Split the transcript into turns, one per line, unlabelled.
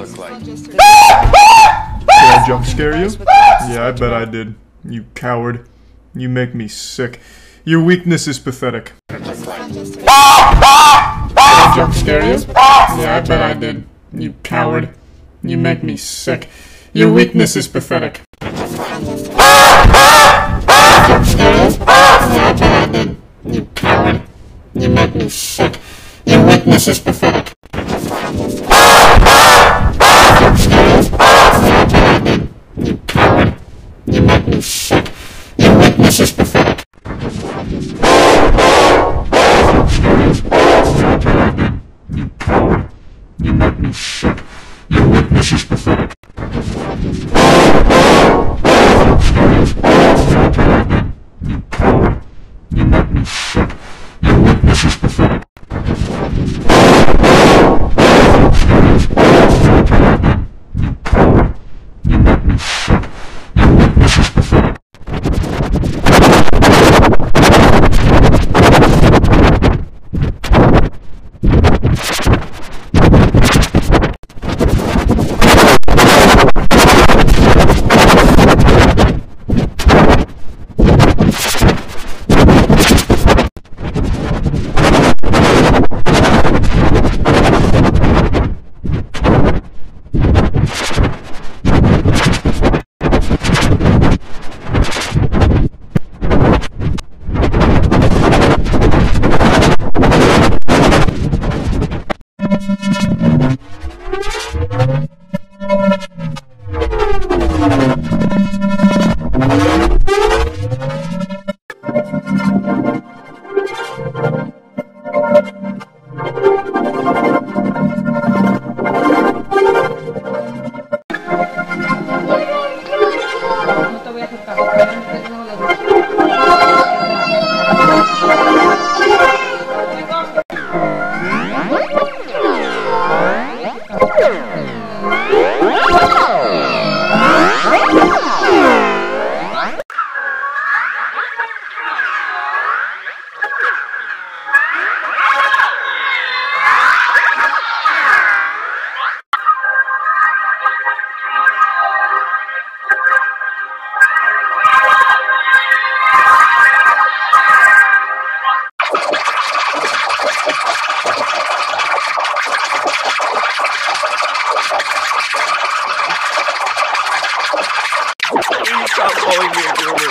look like? Ah! Ah!
Did I ah! jump scare you? Yeah, I bet I did. You coward. You make me sick. Your weakness is pathetic. Did I jump scare you? Yeah, I bet I did. You coward. You make me sick. Your weakness is pathetic. You coward. You make me sick. Your weakness is pathetic.
Gracias. Drink calling me a groomer.